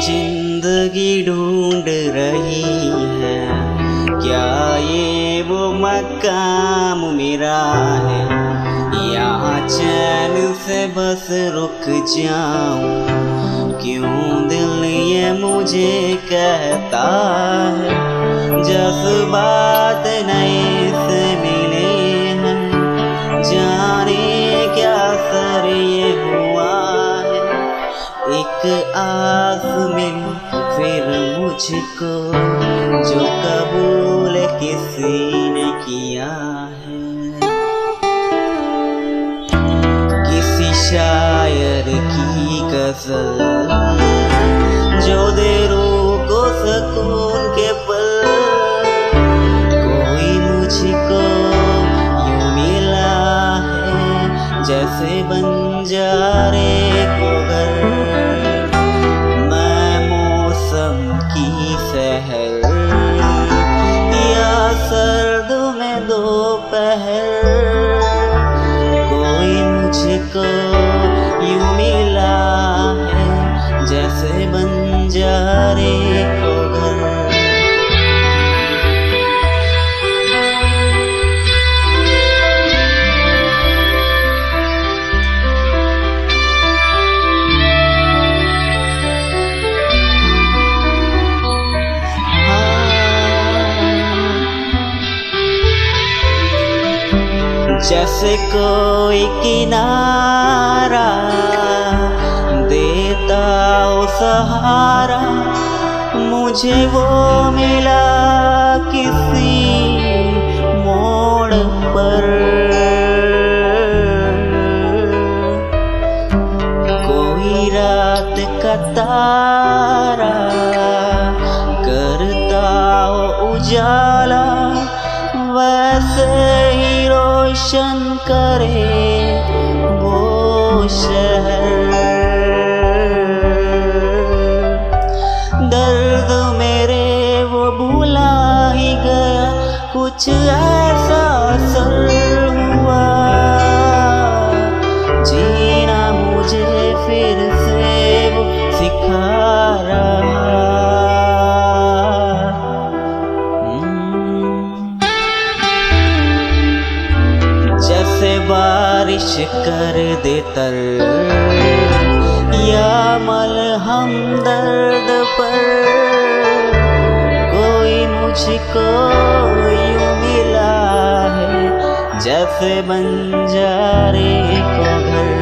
ज़िंदगी ढूंढ रही है। क्या ये वो मकाम मेरा है? यहाँ चैन से बस रुक जाऊँ? क्यों दिल ये मुझे कहता है? जज्बात नए एक आस में फिर मुझको जो कबूल किसी ने किया है। किसी शायर की गज़ल जो दे रूह को सकून के पल। कोई मुझको यू मिला है जैसे बन को सहर या सर्द में दोपहर कोई मुझको जैसे कोई किनारा देता हो सहारा, मुझे वो मिला किसी मोड़ पर। कोई रात का तारा करता हो उजाला वैसे ही रोशन करे वो शहर। दर्द मेरे वो भूला ही गया कुछ ऐसा जैसे बारिश कर दे तर या मल हम दर्द पर। कोई मुझको यूँ मिला है जैसे बंजारे को घर।